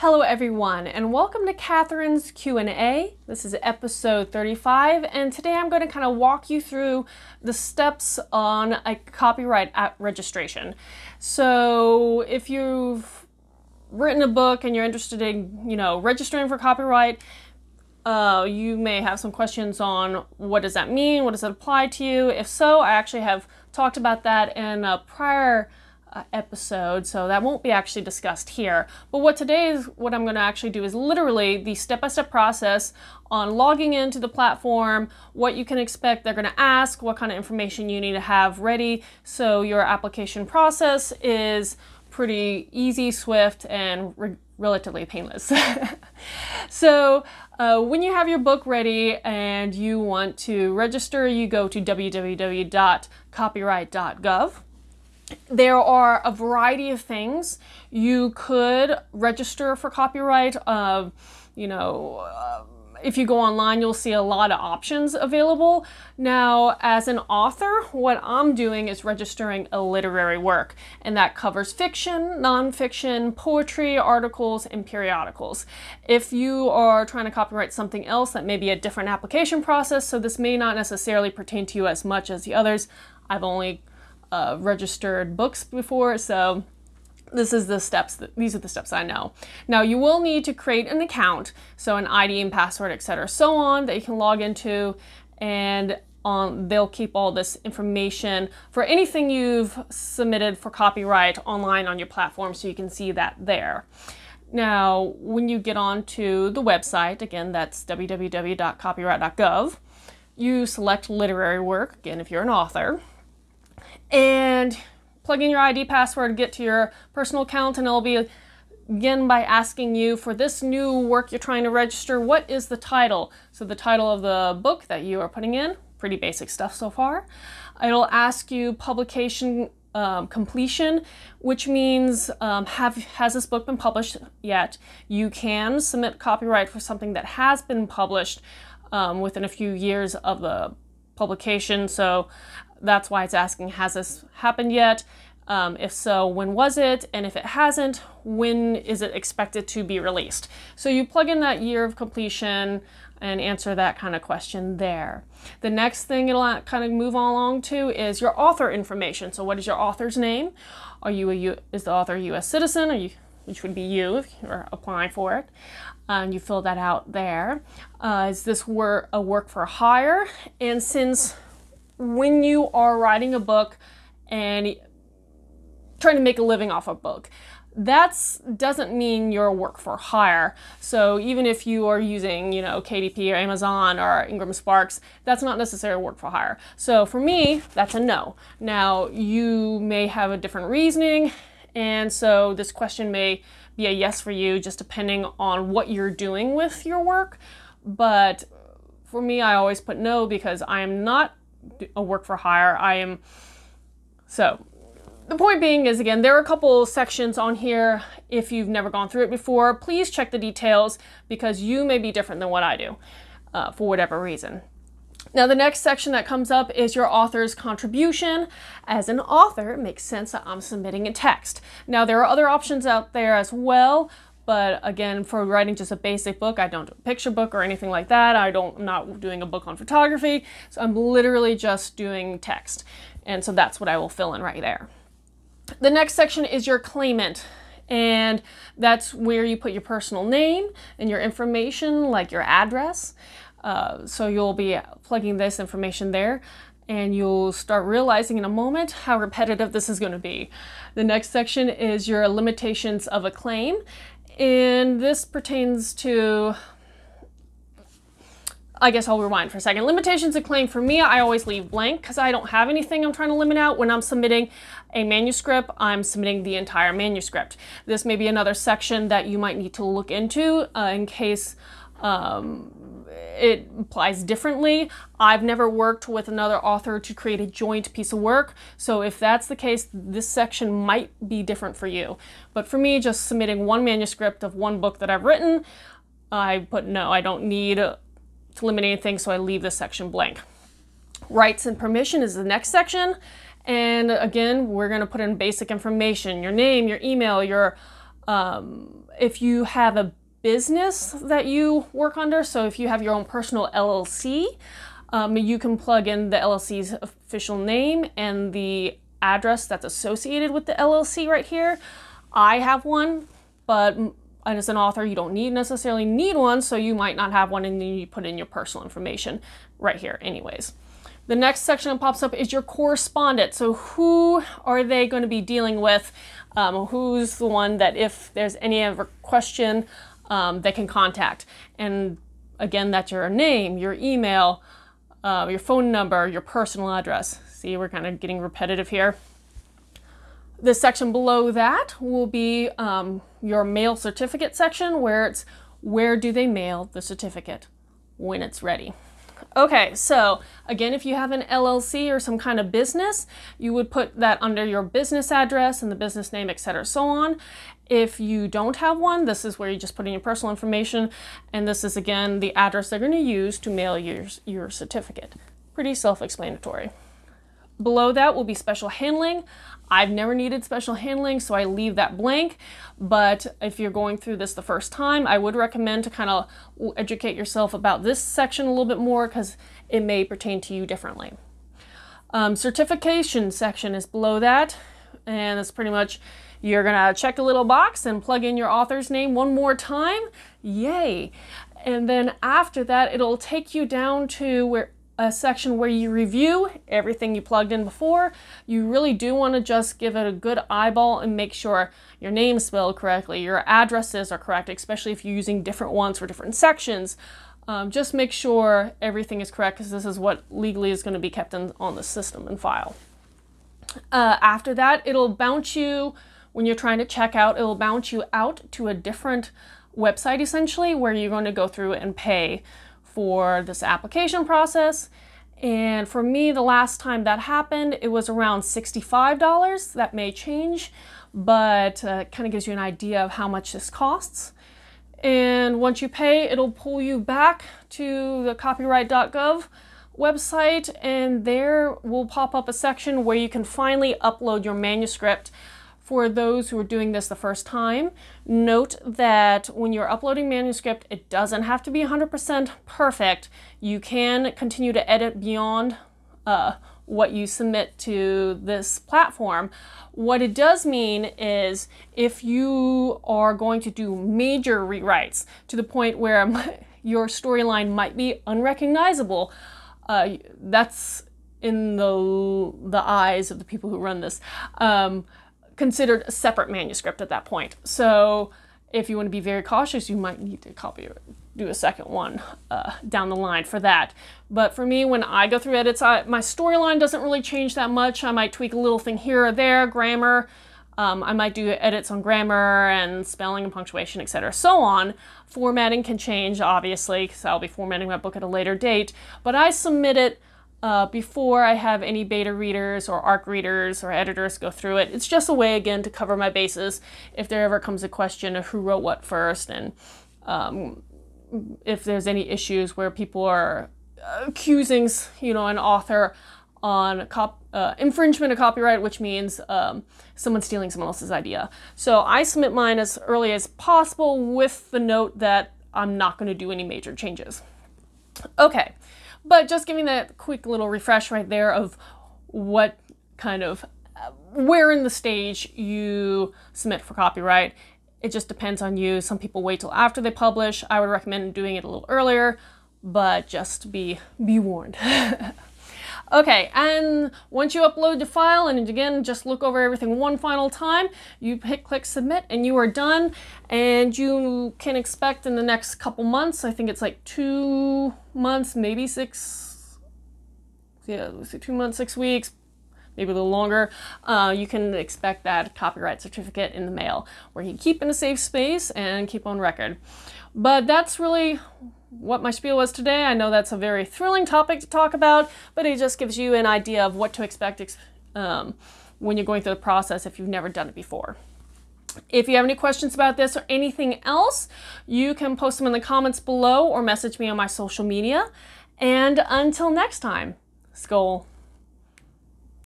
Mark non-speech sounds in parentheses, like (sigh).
Hello everyone and welcome to Katharine's Q&A. This is episode 35 and today I'm going to kind of walk you through the steps on a copyright registration. So if you've written a book and you're interested in, you know, registering for copyright, uh, you may have some questions on what does that mean, what does it apply to you. If so, I actually have talked about that in a prior uh, episode, so that won't be actually discussed here. But what today is, what I'm going to actually do is literally the step-by-step process on logging into the platform, what you can expect they're going to ask, what kind of information you need to have ready, so your application process is pretty easy, swift, and re relatively painless. (laughs) so uh, when you have your book ready and you want to register, you go to www.copyright.gov there are a variety of things. You could register for copyright. Uh, you know, uh, if you go online, you'll see a lot of options available. Now, as an author, what I'm doing is registering a literary work, and that covers fiction, nonfiction, poetry, articles, and periodicals. If you are trying to copyright something else, that may be a different application process, so this may not necessarily pertain to you as much as the others. I've only uh, registered books before, so this is the steps that, these are the steps I know. Now you will need to create an account, so an ID and password, etc., so on that you can log into, and on they'll keep all this information for anything you've submitted for copyright online on your platform, so you can see that there. Now, when you get onto the website, again, that's www.copyright.gov, you select literary work, again, if you're an author, and plug in your ID password, get to your personal account, and it'll be begin by asking you for this new work you're trying to register, what is the title? So the title of the book that you are putting in, pretty basic stuff so far. It'll ask you publication um, completion, which means um, have has this book been published yet? You can submit copyright for something that has been published um, within a few years of the publication. So that's why it's asking, has this happened yet? Um, if so, when was it? And if it hasn't, when is it expected to be released? So you plug in that year of completion and answer that kind of question there. The next thing it'll kind of move along to is your author information. So what is your author's name? Are you a U is the author a U.S. citizen? Are you, which would be you if you're applying for it. And you fill that out there. Uh, is this work a work for hire? And since when you are writing a book and trying to make a living off a book. That doesn't mean you're work for hire. So even if you are using, you know, KDP or Amazon or Ingram Sparks, that's not necessarily work for hire. So for me, that's a no. Now you may have a different reasoning, and so this question may be a yes for you, just depending on what you're doing with your work. But for me, I always put no because I am not a work for hire. I am so the point being is again there are a couple sections on here if you've never gone through it before please check the details because you may be different than what I do uh, for whatever reason. Now the next section that comes up is your author's contribution. As an author, it makes sense that I'm submitting a text. Now there are other options out there as well, but again, for writing just a basic book, I don't do a picture book or anything like that. I don't, I'm not doing a book on photography. So I'm literally just doing text. And so that's what I will fill in right there. The next section is your claimant. And that's where you put your personal name and your information, like your address. Uh, so you'll be plugging this information there and you'll start realizing in a moment how repetitive this is going to be. The next section is your limitations of a claim, and this pertains to, I guess I'll rewind for a second. Limitations of claim for me, I always leave blank because I don't have anything I'm trying to limit out. When I'm submitting a manuscript, I'm submitting the entire manuscript. This may be another section that you might need to look into uh, in case um, it applies differently. I've never worked with another author to create a joint piece of work, so if that's the case, this section might be different for you. But for me, just submitting one manuscript of one book that I've written, I put no, I don't need to limit anything, so I leave this section blank. Rights and permission is the next section. And again, we're going to put in basic information, your name, your email, your Um, if you have a business that you work under, so if you have your own personal LLC, um, you can plug in the LLC's official name and the address that's associated with the LLC right here. I have one, but as an author, you don't need necessarily need one, so you might not have one and then you put in your personal information right here anyways. The next section that pops up is your correspondent. So who are they going to be dealing with? Um, who's the one that if there's any ever question, um, they can contact? And again, that's your name, your email, uh, your phone number, your personal address. See, we're kind of getting repetitive here. The section below that will be um, your mail certificate section where it's where do they mail the certificate when it's ready. Okay, so again, if you have an LLC or some kind of business, you would put that under your business address and the business name, etc., so on. If you don't have one, this is where you just put in your personal information, and this is again the address they're going to use to mail your, your certificate. Pretty self-explanatory. Below that will be special handling. I've never needed special handling, so I leave that blank. But if you're going through this the first time, I would recommend to kind of educate yourself about this section a little bit more because it may pertain to you differently. Um, certification section is below that, and it's pretty much you're gonna check a little box and plug in your author's name one more time. Yay! And then after that, it'll take you down to where a section where you review everything you plugged in before. You really do want to just give it a good eyeball and make sure your name is spelled correctly, your addresses are correct, especially if you're using different ones for different sections. Um, just make sure everything is correct because this is what legally is going to be kept in, on the system and file. Uh, after that, it'll bounce you, when you're trying to check out, it'll bounce you out to a different website essentially where you're going to go through and pay for this application process. And for me, the last time that happened, it was around $65. That may change, but uh, kind of gives you an idea of how much this costs. And once you pay, it'll pull you back to the copyright.gov website, and there will pop up a section where you can finally upload your manuscript for those who are doing this the first time, note that when you're uploading manuscript, it doesn't have to be 100% perfect. You can continue to edit beyond uh, what you submit to this platform. What it does mean is if you are going to do major rewrites to the point where (laughs) your storyline might be unrecognizable, uh, that's in the the eyes of the people who run this. Um, considered a separate manuscript at that point. So if you want to be very cautious, you might need to copy or do a second one uh, down the line for that. But for me, when I go through edits, I, my storyline doesn't really change that much. I might tweak a little thing here or there, grammar. Um, I might do edits on grammar and spelling and punctuation, etc. So on. Formatting can change, obviously, because I'll be formatting my book at a later date. But I submit it uh, before I have any beta readers or ARC readers or editors go through it. It's just a way, again, to cover my bases if there ever comes a question of who wrote what first and um, if there's any issues where people are accusing, you know, an author on uh, infringement of copyright, which means um, someone stealing someone else's idea. So I submit mine as early as possible with the note that I'm not going to do any major changes. Okay. But just giving that quick little refresh right there of what kind of where in the stage you submit for copyright. It just depends on you. Some people wait till after they publish. I would recommend doing it a little earlier, but just be be warned. (laughs) Okay, and once you upload the file, and again, just look over everything one final time, you hit click submit and you are done. And you can expect in the next couple months, I think it's like two months, maybe six, yeah, two months, six weeks, maybe a little longer, uh, you can expect that copyright certificate in the mail where you keep in a safe space and keep on record. But that's really what my spiel was today. I know that's a very thrilling topic to talk about, but it just gives you an idea of what to expect um, when you're going through the process if you've never done it before. If you have any questions about this or anything else, you can post them in the comments below or message me on my social media. And until next time, Skål.